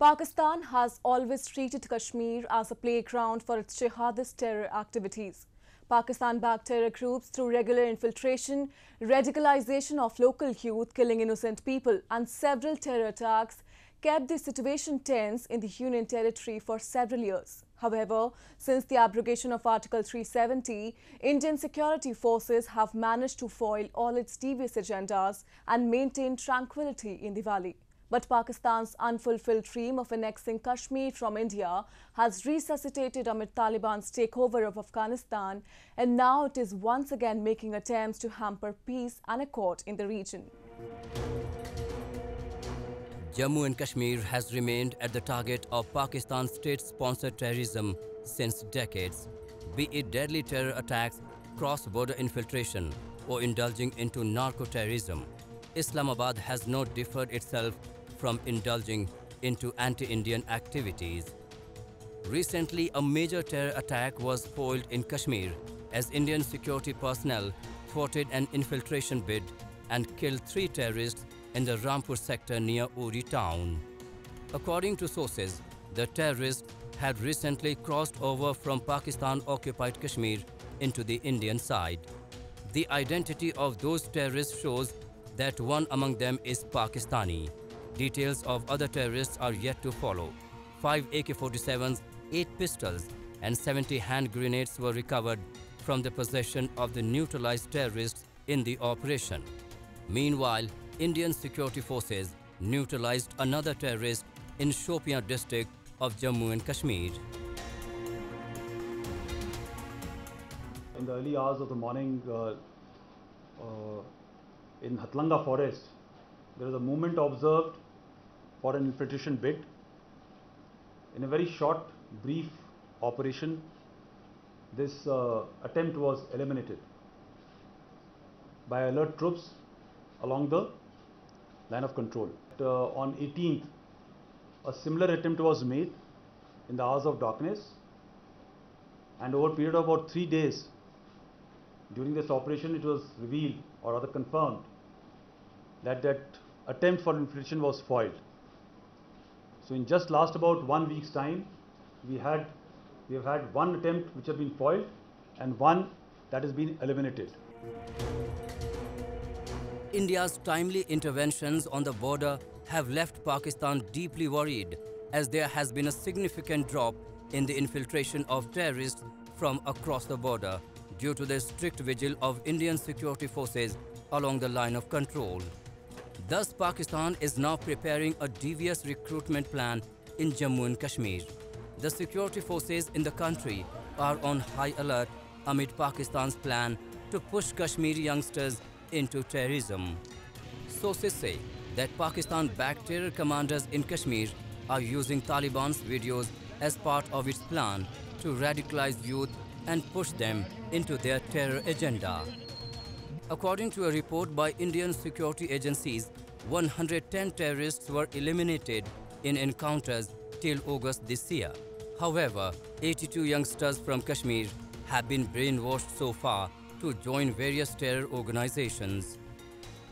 Pakistan has always treated Kashmir as a playground for its jihadist terror activities. Pakistan-backed terror groups through regular infiltration, radicalization of local youth, killing innocent people and several terror attacks kept the situation tense in the Union territory for several years. However, since the abrogation of Article 370, Indian security forces have managed to foil all its devious agendas and maintain tranquility in the valley. But Pakistan's unfulfilled dream of annexing Kashmir from India has resuscitated amid Taliban's takeover of Afghanistan, and now it is once again making attempts to hamper peace and accord in the region. Jammu and Kashmir has remained at the target of Pakistan's state-sponsored terrorism since decades, be it deadly terror attacks, cross-border infiltration, or indulging into narco-terrorism. Islamabad has not deferred itself from indulging into anti-Indian activities. Recently, a major terror attack was foiled in Kashmir as Indian security personnel thwarted an infiltration bid and killed three terrorists in the Rampur sector near Uri town. According to sources, the terrorists had recently crossed over from Pakistan-occupied Kashmir into the Indian side. The identity of those terrorists shows that one among them is Pakistani. Details of other terrorists are yet to follow. Five AK-47s, eight pistols and 70 hand grenades were recovered from the possession of the neutralized terrorists in the operation. Meanwhile, Indian security forces neutralized another terrorist in Shopian district of Jammu and Kashmir. In the early hours of the morning uh, uh, in Hatlanga forest, there was a movement observed for an infiltration bid. In a very short, brief operation, this uh, attempt was eliminated by alert troops along the line of control. Uh, on 18th, a similar attempt was made in the hours of darkness and over a period of about three days during this operation it was revealed or rather confirmed that that attempt for infiltration was foiled. So in just last about one week's time, we had we have had one attempt which has been foiled and one that has been eliminated. India's timely interventions on the border have left Pakistan deeply worried as there has been a significant drop in the infiltration of terrorists from across the border due to the strict vigil of Indian security forces along the line of control. Thus, Pakistan is now preparing a devious recruitment plan in Jammu and Kashmir. The security forces in the country are on high alert amid Pakistan's plan to push Kashmiri youngsters into terrorism. Sources say that Pakistan-backed terror commanders in Kashmir are using Taliban's videos as part of its plan to radicalize youth and push them into their terror agenda. According to a report by Indian security agencies, 110 terrorists were eliminated in encounters till August this year. However, 82 youngsters from Kashmir have been brainwashed so far to join various terror organizations.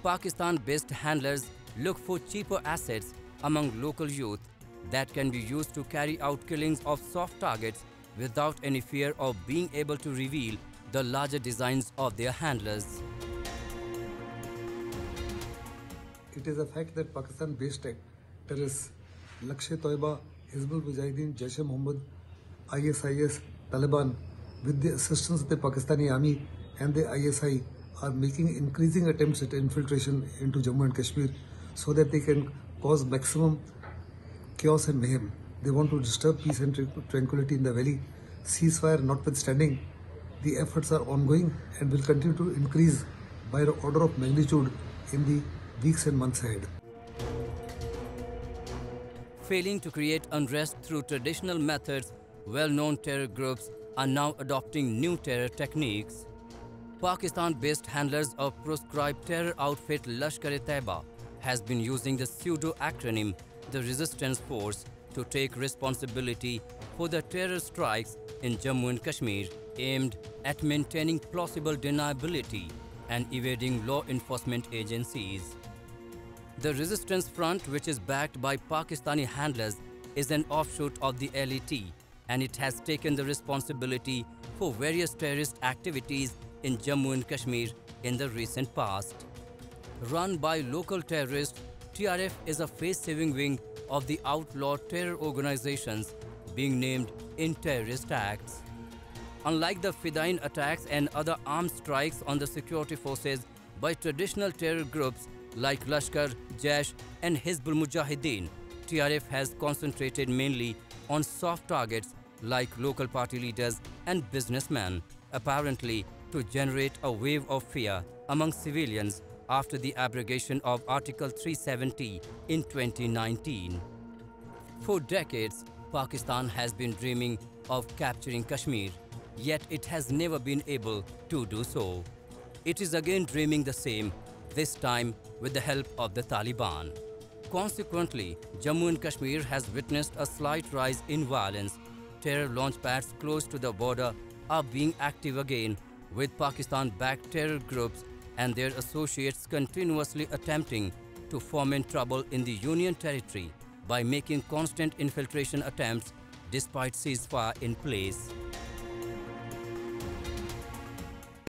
Pakistan-based handlers look for cheaper assets among local youth that can be used to carry out killings of soft targets without any fear of being able to reveal the larger designs of their handlers. It is a fact that Pakistan-based terrorists Lashkar-e-Toiba, Hizbul Mujahideen, Jaish Mohammed, ISIS, Taliban, with the assistance of the Pakistani army and the ISI, are making increasing attempts at infiltration into Jammu and Kashmir so that they can cause maximum chaos and mayhem. They want to disturb peace and tranquility in the valley. Ceasefire notwithstanding, the efforts are ongoing and will continue to increase by the order of magnitude in the weeks and months ahead. Failing to create unrest through traditional methods, well-known terror groups are now adopting new terror techniques. Pakistan-based handlers of proscribed terror outfit Lashkar-e-Taiba has been using the pseudo-acronym the Resistance Force to take responsibility for the terror strikes in Jammu and Kashmir aimed at maintaining plausible deniability and evading law enforcement agencies. The resistance front, which is backed by Pakistani handlers, is an offshoot of the LET and it has taken the responsibility for various terrorist activities in Jammu and Kashmir in the recent past. Run by local terrorists, TRF is a face-saving wing of the outlaw terror organizations being named in terrorist acts. Unlike the Fidayeen attacks and other armed strikes on the security forces by traditional terror groups like Lashkar, Jaish and Hizbul Mujahideen, TRF has concentrated mainly on soft targets like local party leaders and businessmen, apparently to generate a wave of fear among civilians after the abrogation of Article 370 in 2019. For decades, Pakistan has been dreaming of capturing Kashmir, yet it has never been able to do so. It is again dreaming the same, this time with the help of the Taliban. Consequently, Jammu and Kashmir has witnessed a slight rise in violence. Terror launchpads close to the border are being active again, with Pakistan-backed terror groups and their associates continuously attempting to foment trouble in the Union territory by making constant infiltration attempts despite ceasefire in place.